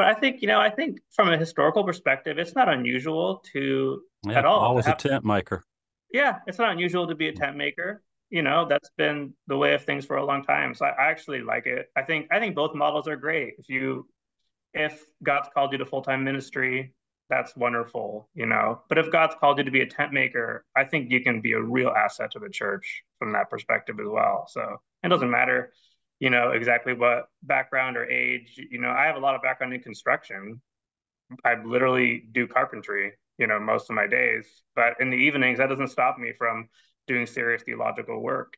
but I think you know, I think from a historical perspective, it's not unusual to yeah, at all. Always a tent maker. Yeah, it's not unusual to be a tent maker. You know, that's been the way of things for a long time. So I, I actually like it. I think I think both models are great. If you if God's called you to full time ministry, that's wonderful, you know. But if God's called you to be a tent maker, I think you can be a real asset to the church from that perspective as well. So it doesn't matter, you know, exactly what background or age. You know, I have a lot of background in construction. I literally do carpentry, you know, most of my days. But in the evenings, that doesn't stop me from doing serious theological work.